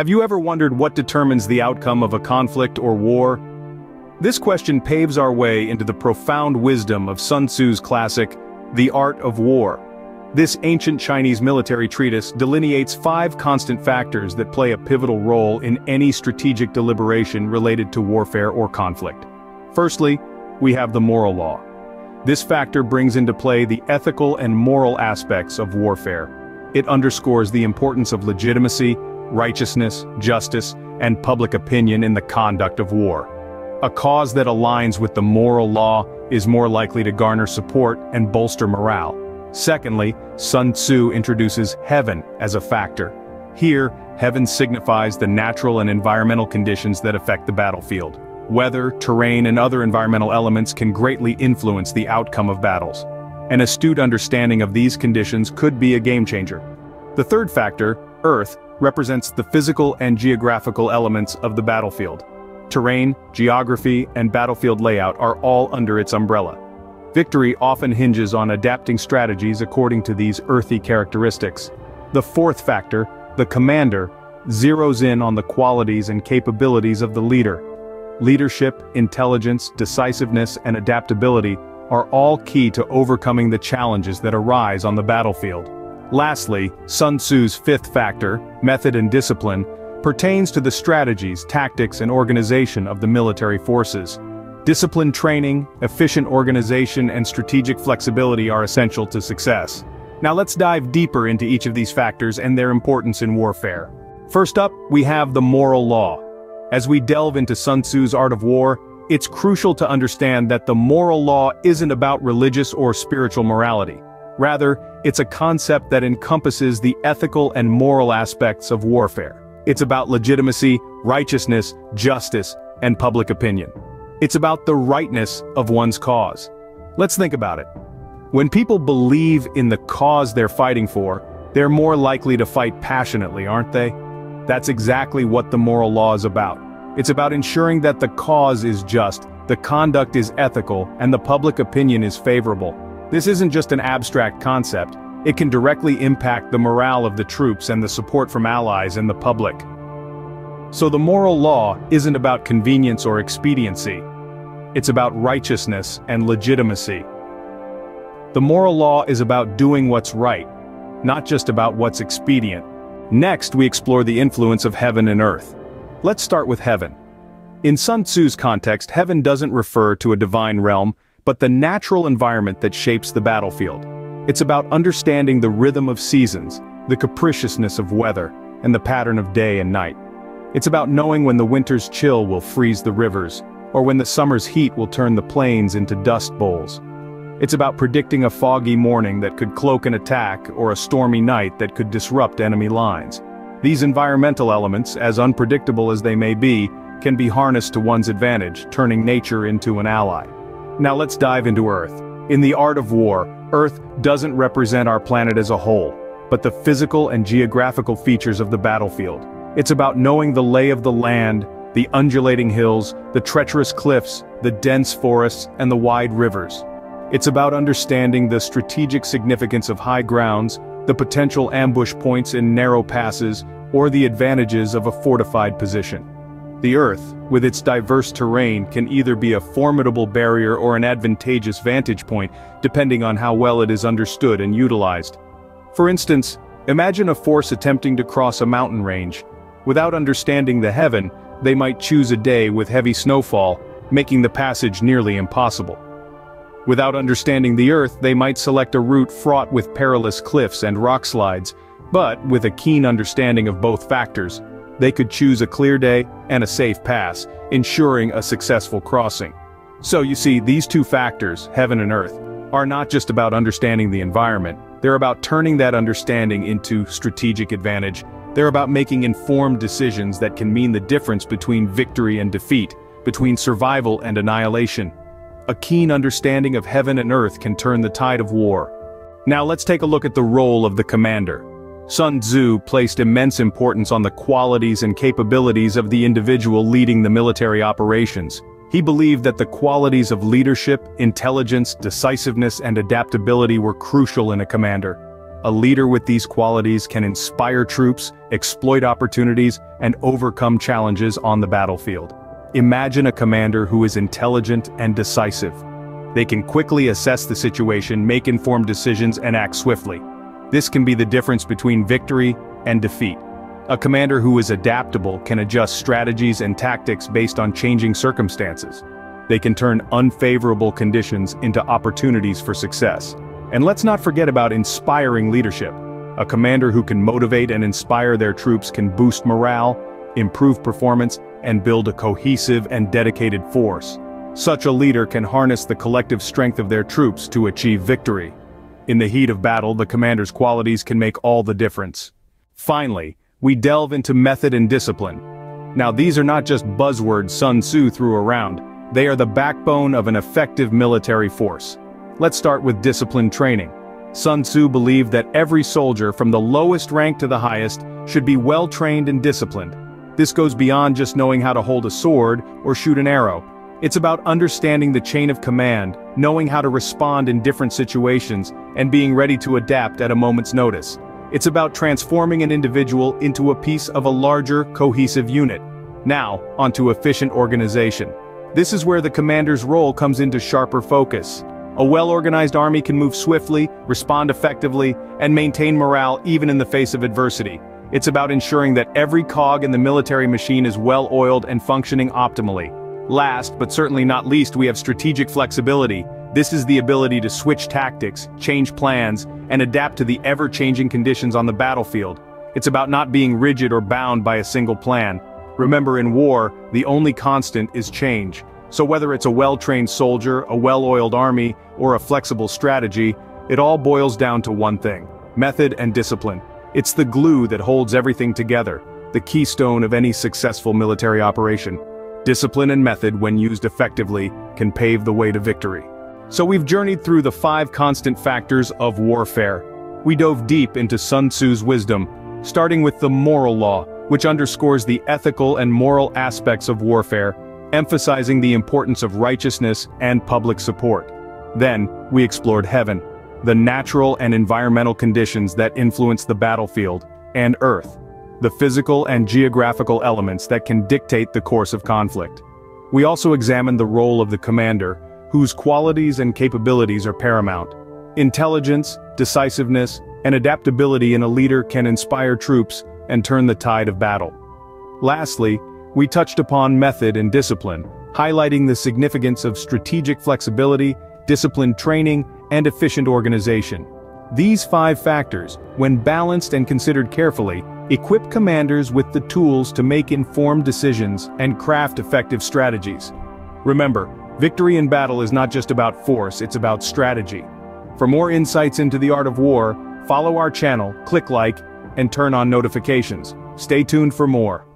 Have you ever wondered what determines the outcome of a conflict or war? This question paves our way into the profound wisdom of Sun Tzu's classic, The Art of War. This ancient Chinese military treatise delineates five constant factors that play a pivotal role in any strategic deliberation related to warfare or conflict. Firstly, we have the moral law. This factor brings into play the ethical and moral aspects of warfare. It underscores the importance of legitimacy, righteousness, justice, and public opinion in the conduct of war. A cause that aligns with the moral law is more likely to garner support and bolster morale. Secondly, Sun Tzu introduces heaven as a factor. Here, heaven signifies the natural and environmental conditions that affect the battlefield. Weather, terrain and other environmental elements can greatly influence the outcome of battles. An astute understanding of these conditions could be a game-changer. The third factor, Earth, represents the physical and geographical elements of the battlefield. Terrain, geography, and battlefield layout are all under its umbrella. Victory often hinges on adapting strategies according to these earthy characteristics. The fourth factor, the commander, zeroes in on the qualities and capabilities of the leader. Leadership, intelligence, decisiveness, and adaptability are all key to overcoming the challenges that arise on the battlefield. Lastly, Sun Tzu's fifth factor, method and discipline, pertains to the strategies, tactics, and organization of the military forces. Disciplined training, efficient organization and strategic flexibility are essential to success. Now let's dive deeper into each of these factors and their importance in warfare. First up, we have the moral law. As we delve into Sun Tzu's art of war, it's crucial to understand that the moral law isn't about religious or spiritual morality. Rather, it's a concept that encompasses the ethical and moral aspects of warfare. It's about legitimacy, righteousness, justice, and public opinion. It's about the rightness of one's cause. Let's think about it. When people believe in the cause they're fighting for, they're more likely to fight passionately, aren't they? That's exactly what the moral law is about. It's about ensuring that the cause is just, the conduct is ethical, and the public opinion is favorable. This isn't just an abstract concept, it can directly impact the morale of the troops and the support from allies and the public. So the moral law isn't about convenience or expediency. It's about righteousness and legitimacy. The moral law is about doing what's right, not just about what's expedient. Next, we explore the influence of heaven and earth. Let's start with heaven. In Sun Tzu's context, heaven doesn't refer to a divine realm, but the natural environment that shapes the battlefield. It's about understanding the rhythm of seasons, the capriciousness of weather, and the pattern of day and night. It's about knowing when the winter's chill will freeze the rivers, or when the summer's heat will turn the plains into dust bowls. It's about predicting a foggy morning that could cloak an attack or a stormy night that could disrupt enemy lines. These environmental elements, as unpredictable as they may be, can be harnessed to one's advantage, turning nature into an ally. Now let's dive into Earth. In the art of war, Earth doesn't represent our planet as a whole, but the physical and geographical features of the battlefield. It's about knowing the lay of the land, the undulating hills, the treacherous cliffs, the dense forests, and the wide rivers. It's about understanding the strategic significance of high grounds, the potential ambush points in narrow passes, or the advantages of a fortified position. The Earth, with its diverse terrain can either be a formidable barrier or an advantageous vantage point, depending on how well it is understood and utilized. For instance, imagine a force attempting to cross a mountain range. Without understanding the heaven, they might choose a day with heavy snowfall, making the passage nearly impossible. Without understanding the Earth, they might select a route fraught with perilous cliffs and rock slides, but with a keen understanding of both factors, they could choose a clear day and a safe pass, ensuring a successful crossing. So you see, these two factors, heaven and earth, are not just about understanding the environment, they're about turning that understanding into strategic advantage they're about making informed decisions that can mean the difference between victory and defeat, between survival and annihilation. A keen understanding of heaven and earth can turn the tide of war. Now let's take a look at the role of the commander. Sun Tzu placed immense importance on the qualities and capabilities of the individual leading the military operations. He believed that the qualities of leadership, intelligence, decisiveness and adaptability were crucial in a commander. A leader with these qualities can inspire troops, exploit opportunities, and overcome challenges on the battlefield. Imagine a commander who is intelligent and decisive. They can quickly assess the situation, make informed decisions, and act swiftly. This can be the difference between victory and defeat. A commander who is adaptable can adjust strategies and tactics based on changing circumstances. They can turn unfavorable conditions into opportunities for success. And let's not forget about inspiring leadership. A commander who can motivate and inspire their troops can boost morale, improve performance, and build a cohesive and dedicated force. Such a leader can harness the collective strength of their troops to achieve victory. In the heat of battle the commander's qualities can make all the difference. Finally, we delve into method and discipline. Now these are not just buzzwords Sun Tzu threw around, they are the backbone of an effective military force. Let's start with discipline training. Sun Tzu believed that every soldier from the lowest rank to the highest should be well trained and disciplined. This goes beyond just knowing how to hold a sword or shoot an arrow. It's about understanding the chain of command, knowing how to respond in different situations, and being ready to adapt at a moment's notice. It's about transforming an individual into a piece of a larger, cohesive unit. Now, onto efficient organization. This is where the commander's role comes into sharper focus. A well-organized army can move swiftly, respond effectively, and maintain morale even in the face of adversity. It's about ensuring that every cog in the military machine is well-oiled and functioning optimally. Last, but certainly not least we have strategic flexibility. This is the ability to switch tactics, change plans, and adapt to the ever-changing conditions on the battlefield. It's about not being rigid or bound by a single plan. Remember in war, the only constant is change. So whether it's a well-trained soldier, a well-oiled army, or a flexible strategy, it all boils down to one thing. Method and discipline. It's the glue that holds everything together, the keystone of any successful military operation. Discipline and method, when used effectively, can pave the way to victory. So we've journeyed through the five constant factors of warfare. We dove deep into Sun Tzu's wisdom, starting with the moral law, which underscores the ethical and moral aspects of warfare, emphasizing the importance of righteousness and public support. Then, we explored heaven, the natural and environmental conditions that influence the battlefield, and earth, the physical and geographical elements that can dictate the course of conflict. We also examined the role of the commander, whose qualities and capabilities are paramount. Intelligence, decisiveness, and adaptability in a leader can inspire troops and turn the tide of battle. Lastly, we touched upon method and discipline, highlighting the significance of strategic flexibility, disciplined training, and efficient organization. These five factors, when balanced and considered carefully, equip commanders with the tools to make informed decisions and craft effective strategies. Remember, victory in battle is not just about force, it's about strategy. For more insights into the art of war, follow our channel, click like, and turn on notifications. Stay tuned for more.